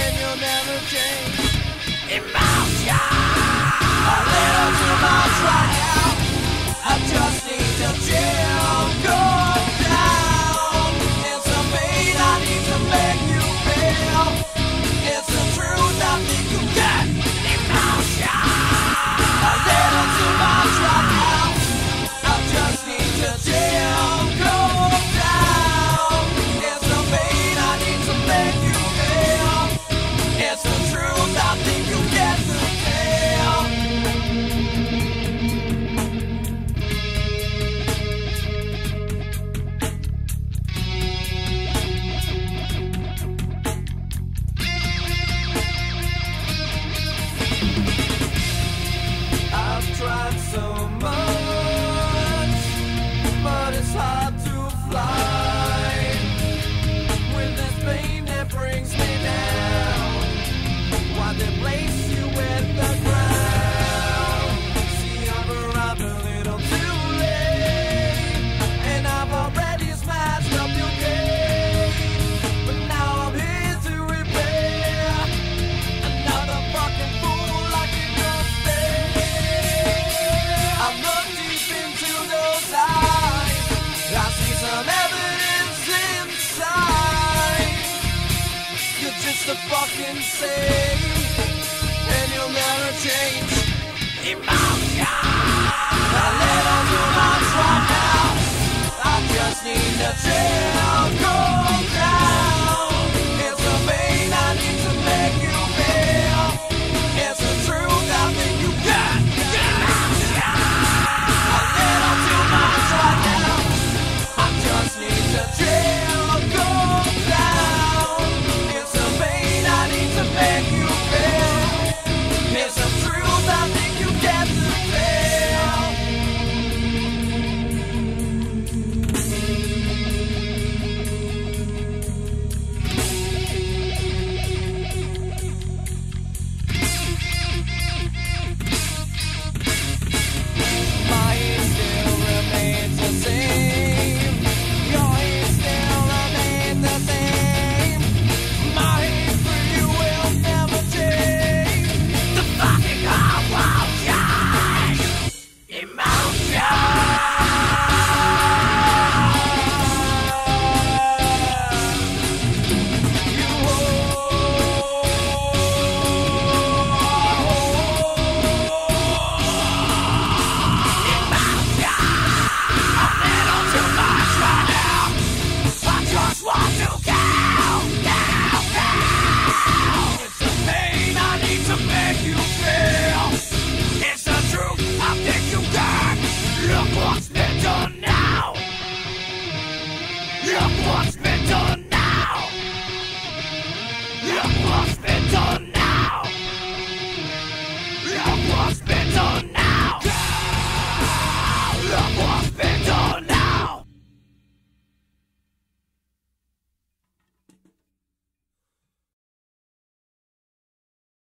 and you'll never change. the fucking same, and you'll never change emotion. I live on